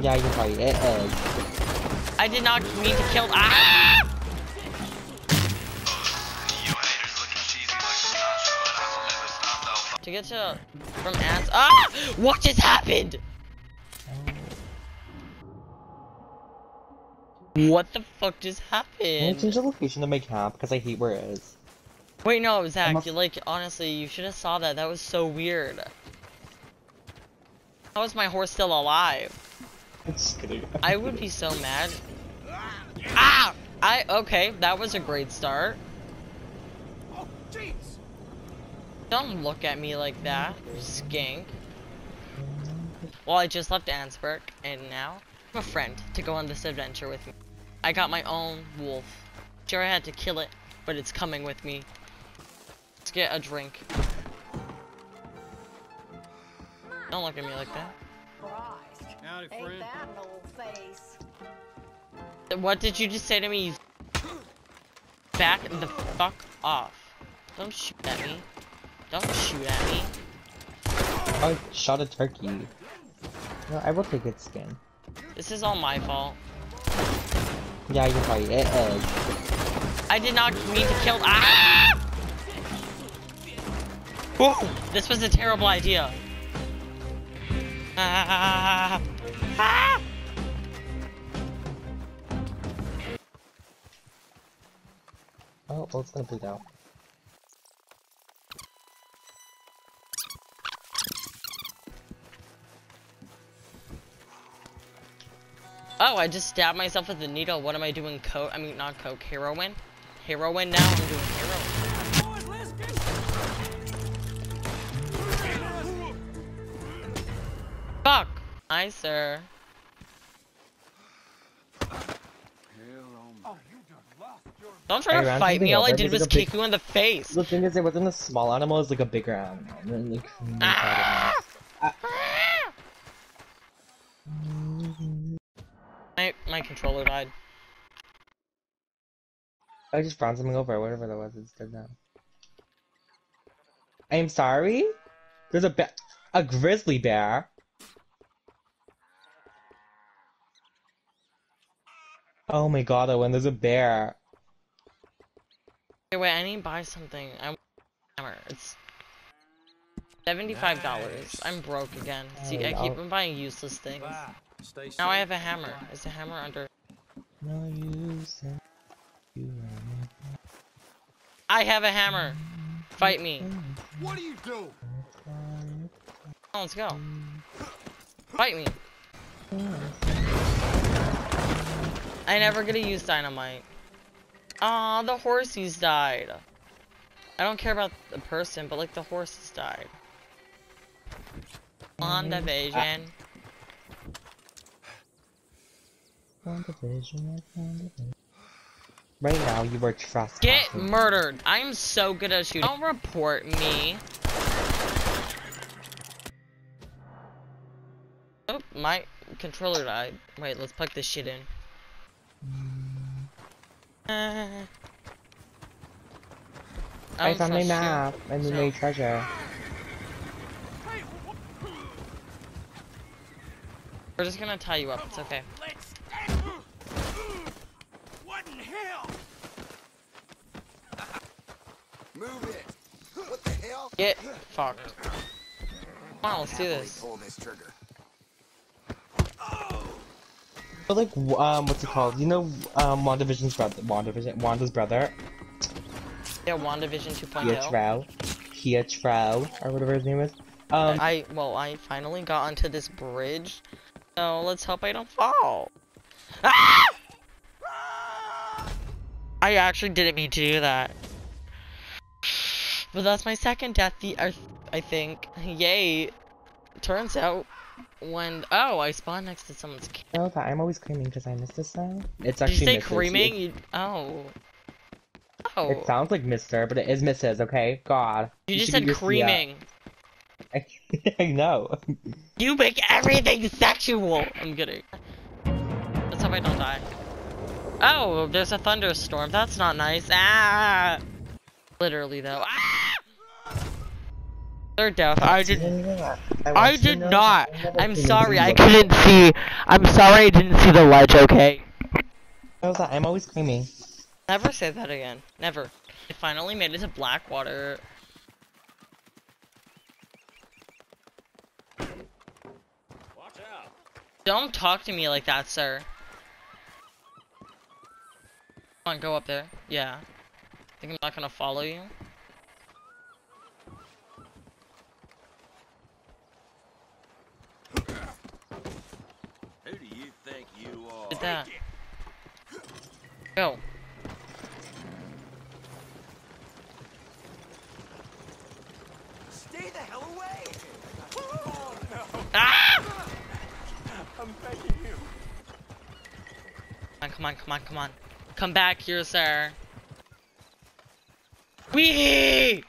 Yeah, you're right. It is. I did not mean to kill. Ah! To get to from ants. Ah! What just happened? What the fuck just Can I happened? change the location of my camp because I hate where it is. Wait, no, Zach. You like honestly, you should have saw that. That was so weird. How is my horse still alive? Just kidding. I would be so mad. Ah! I okay. That was a great start. Oh, Don't look at me like that, skink. Well, I just left Annesburg, and now I have a friend to go on this adventure with me. I got my own wolf. Sure, I had to kill it, but it's coming with me. Let's get a drink. Don't look at me like that. Christ. Howdy, Ain't friend. that an old face? What did you just say to me? Back the fuck off. Don't shoot at me. Don't shoot at me. I shot a turkey. No, I will take its skin. This is all my fault. Yeah, you're right. It is. I did not mean to kill. Ah! Whoa! This was a terrible idea. Ah! Oh, well, it's gonna bleed out. Oh, I just stabbed myself with the needle. What am I doing? Coke? I mean, not coke. Heroin. Heroin now. Hi, sir. Don't try to fight me. All I did was big- kick you in the face. The thing is, it wasn't a small animal, it was like a bigger animal. And then, like, Ah! Ah. My my controller died. I just found something over, whatever that was, it's dead now. I'm sorry? There's a bear, a grizzly bear. Oh my god, Owen, there's a bear. Okay, wait, I need to buy something. I want a hammer. It's seventy-five dollars. I'm broke again. Oh, See, I Alright, keep on buying useless things. Bye. Now I have a hammer. Is the hammer under? No use you I have a hammer. Fight me. What do you do? Oh, let's go. Fight me. I never get to use dynamite. Aw, the horsies died. I don't care about the person, but like the horses died. On the division. Right now, you are trespassing. Get murdered. I am so good at shooting. Don't report me. Oh, my controller died. Wait, let's plug this shit in. Uh, I found my trust you. map and So- my treasure. We're just gonna tie you up. It's okay. Let's. What in hell? Move it! What the hell? Get fucked. Come on, let's do this. Pull this trigger. But like, um, what's it called? You know, um, WandaVision's brother, WandaVision, Wanda's brother, Yeah, WandaVision 2.0. Pietro, Pietro, or whatever his name is. Um, I well, I finally got onto this bridge, so let's hope I don't fall. Ah! I actually didn't mean to do that, but that's my second death. The I, I think. Yay! Turns out when oh I spawned next to someone's. you know that I'm always creaming because I miss this sound. It's Did you actually say creaming? You, oh. Oh. it sounds like Mister, but it is Mrs. Okay, God. you just should said used to that. creaming. I, I know. You make everything sexual! I'm kidding. Let's hope I don't die. Oh, there's a thunderstorm. That's not nice. Ah! Literally, though. Ah! Third death. I did. I, I want you to did not. I never I'm sorry. I couldn't see. I'm sorry. I didn't see the ledge. Okay. How's that? I'm always screaming. Never say that again. Never. I finally made it to Blackwater. Watch out. Don't talk to me like that, sir. Come on, go up there. Yeah. I Think I'm not gonna follow you? Who do you think you that. Go. Stay the hell away! Ah! I'm begging you. Come on, come on, come on, come on. Come back here, sir. Wee!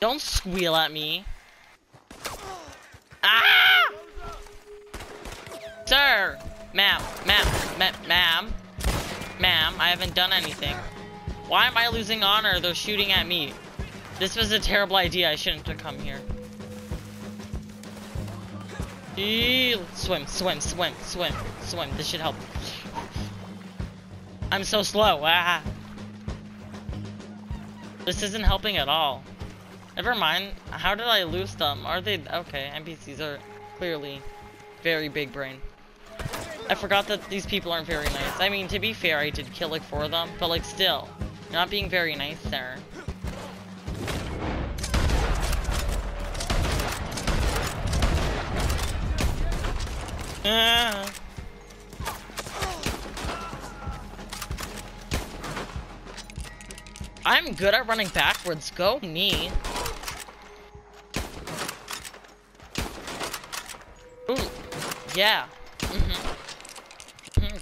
Don't squeal at me. Ah! Sir! Ma'am, ma'am, ma'am, ma'am, I haven't done anything. Why am I losing honor? They're shooting at me. This was a terrible idea. I shouldn't have come here. Eee, Swim, swim, swim, swim, swim. This should help. I'm so slow. Ah. This isn't helping at all. Never mind. How did I lose them? Are they okay? NPCs are clearly very big brain. I forgot that these people aren't very nice. I mean, to be fair, I did kill like four of them, but like still, not being very nice there. Ah. I'm good at running backwards. Go me. Ooh. Yeah. Mm-hmm. Mhm,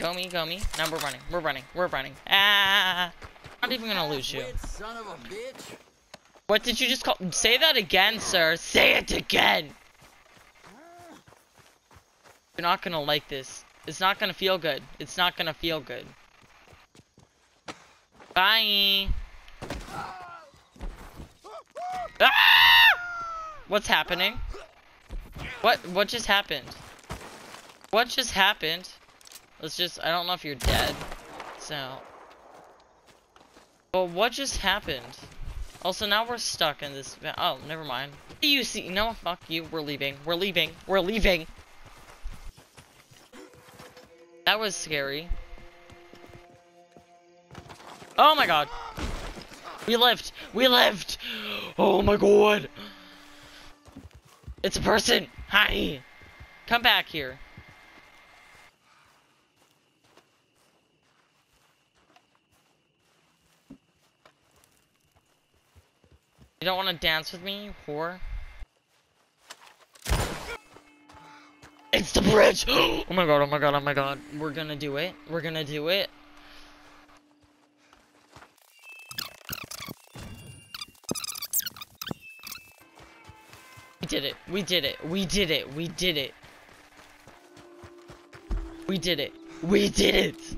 Go me, go me. Now we're running. We're running. We're running. Ah. I'm not even gonna lose you. Son of a bitch! What did you just call? Say that again, sir. Say it again. You're not gonna like this. It's not gonna feel good. It's not gonna feel good. Bye. Ah! What's happening? What? What just happened? What just happened? Let's just. I don't know if you're dead. So. But what just happened? Also, now we're stuck in this. Oh, never mind. Do you see? No, fuck you. We're leaving. We're leaving. We're leaving. That was scary. Oh my god. We lived. We lived. Oh my god. It's a person. Hi. Come back here. You don't want to dance with me, whore? It's the bridge! Oh my god, oh my god, oh my god. We're gonna do it. We're gonna do it. We did it. We did it. We did it. We did it. We did it. We did it.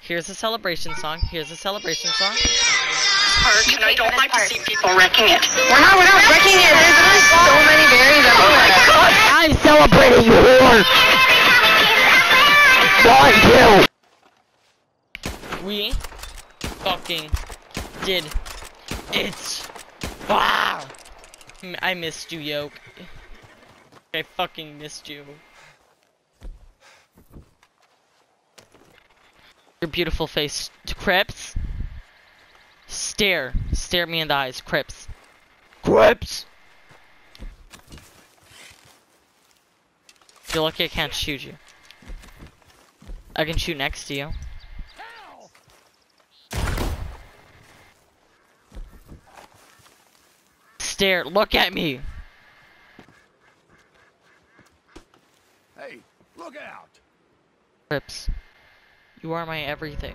Here's a celebration song. Here's a celebration song. Park, and I don't like to see people wrecking it. We're not, we're not wrecking it. There's only so many berries. Oh my god. I'm celebrating you whore! Want you! We fucking did it! Wow! M- I missed you, Yoke. I fucking missed you. Your beautiful face, Crips. Stare. Stare me in the eyes, Crips. Crips! You're lucky I can't shoot you. I can shoot next to you. Stare, look at me! Hey, look out! Crips. You are my everything.